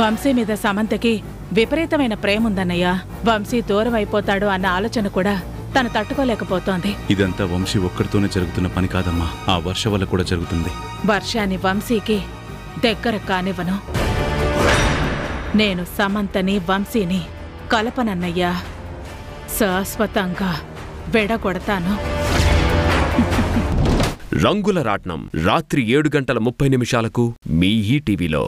వంశీ మీద సమంతకి విపరీతమైన ప్రేముందన్నయ్యా. వంశీ దూరం అయిపోతాడు అన్న ఆలోచన కూడా తను తట్టుకోలేకపోతోంది. ఇదంతా వంశీ ఒక్కడితోనే జరుగుతున్న పని కాదమ్మా. ఆ వర్ష వల్ల కూడా జరుగుతుంది. వర్షాన్ని వంశీకి దగ్గర కానివ్వను. నేను సమంతని వంశీని కలపనన్నయ్యా. శాశ్వతంగా విడగొడతాను. రంగుల రాట్నం రాత్రి ఏడు గంటల ముప్పై నిమిషాలకు మీ ఈ టీవీలో.